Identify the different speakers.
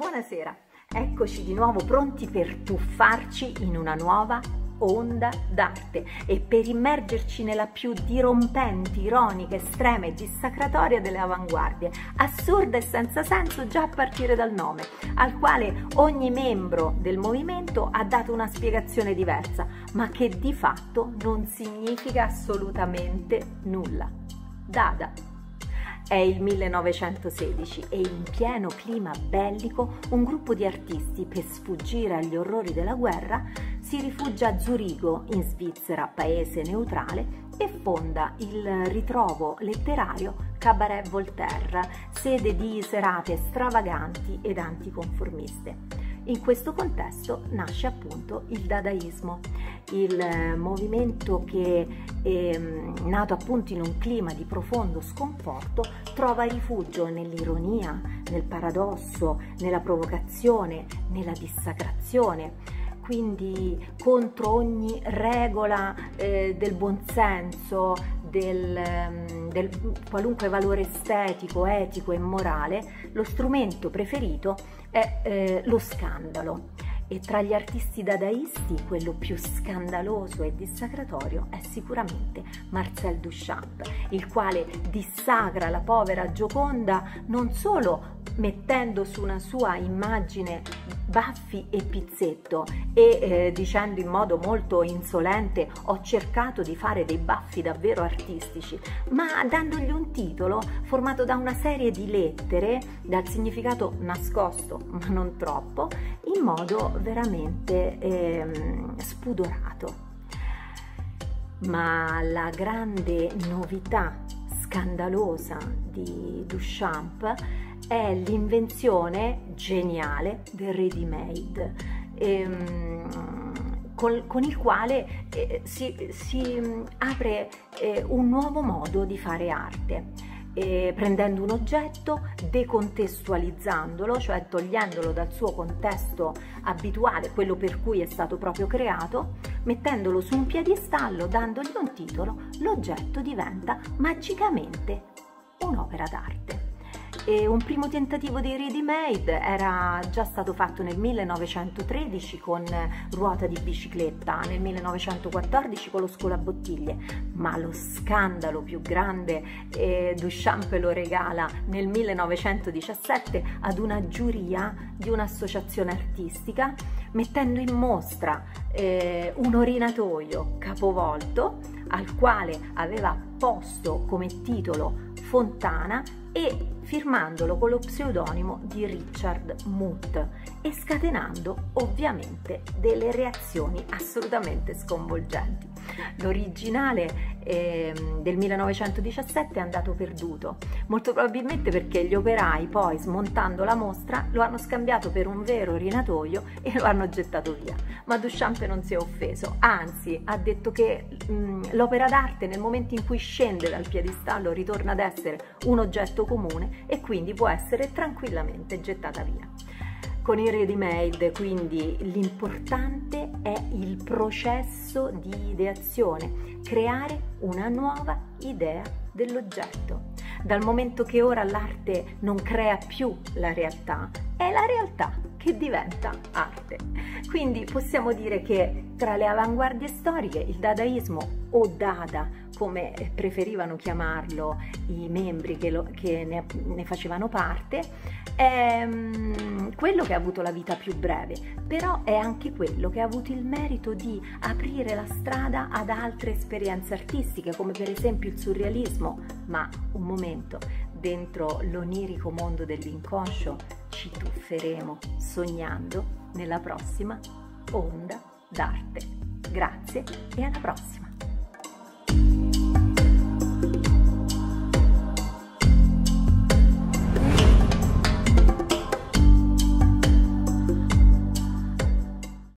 Speaker 1: Buonasera, eccoci di nuovo pronti per tuffarci in una nuova onda d'arte e per immergerci nella più dirompente, ironica, estrema e dissacratoria delle avanguardie, assurda e senza senso già a partire dal nome, al quale ogni membro del movimento ha dato una spiegazione diversa, ma che di fatto non significa assolutamente nulla. Dada è il 1916 e in pieno clima bellico un gruppo di artisti per sfuggire agli orrori della guerra si rifugia a Zurigo, in Svizzera, paese neutrale, e fonda il ritrovo letterario Cabaret Voltaire, sede di serate stravaganti ed anticonformiste. In questo contesto nasce appunto il dadaismo, il eh, movimento che è nato appunto in un clima di profondo sconforto trova rifugio nell'ironia, nel paradosso, nella provocazione, nella dissacrazione. Quindi contro ogni regola eh, del buonsenso, del, ehm, del, qualunque valore estetico, etico e morale, lo strumento preferito è eh, lo scandalo. E tra gli artisti dadaisti quello più scandaloso e dissacratorio è sicuramente Marcel Duchamp, il quale dissacra la povera Gioconda non solo mettendo su una sua immagine baffi e pizzetto e eh, dicendo in modo molto insolente ho cercato di fare dei baffi davvero artistici, ma dandogli un titolo formato da una serie di lettere dal significato nascosto, ma non troppo, in modo veramente eh, spudorato. Ma la grande novità scandalosa di Duchamp è l'invenzione geniale del ready made. Ehm, con, con, il quale eh, si, si, apre eh, un nuovo modo di fare arte. Eh, prendendo un oggetto, decontestualizzandolo, cioè togliendolo dal suo contesto abituale, quello per cui è stato proprio creato, mettendolo su un piedistallo, dandogli un titolo, l'oggetto diventa magicamente un'opera d'arte. E un primo tentativo di ready made era già stato fatto nel 1913 con ruota di bicicletta, nel 1914 con lo scolabottiglie, ma lo scandalo più grande eh, Duchamp lo regala nel 1917 ad una giuria di un'associazione artistica mettendo in mostra eh, un orinatoio capovolto al quale aveva posto come titolo Fontana e firmandolo con lo pseudonimo di Richard Muth e scatenando ovviamente delle reazioni assolutamente sconvolgenti. L'originale eh, del 1917 è andato perduto, molto probabilmente perché gli operai poi smontando la mostra lo hanno scambiato per un vero rinatoio e lo hanno gettato via. Ma Duchamp non si è offeso, anzi ha detto che l'opera d'arte nel momento in cui scende dal piedistallo ritorna ad essere un oggetto comune e quindi può essere tranquillamente gettata via. Con i ready made, quindi l'importante è il processo di ideazione, creare una nuova idea dell'oggetto. Dal momento che ora l'arte non crea più la realtà, è la realtà che diventa arte. Quindi possiamo dire che tra le avanguardie storiche il dadaismo o dada come preferivano chiamarlo i membri che, lo, che ne, ne, facevano parte, è um, quello che ha avuto la vita più breve, però è anche quello che ha avuto il merito di aprire la strada ad altre esperienze artistiche, come per esempio il surrealismo, ma un momento, dentro l'onirico mondo dell'inconscio ci tufferemo sognando nella prossima onda d'arte. Grazie e alla prossima!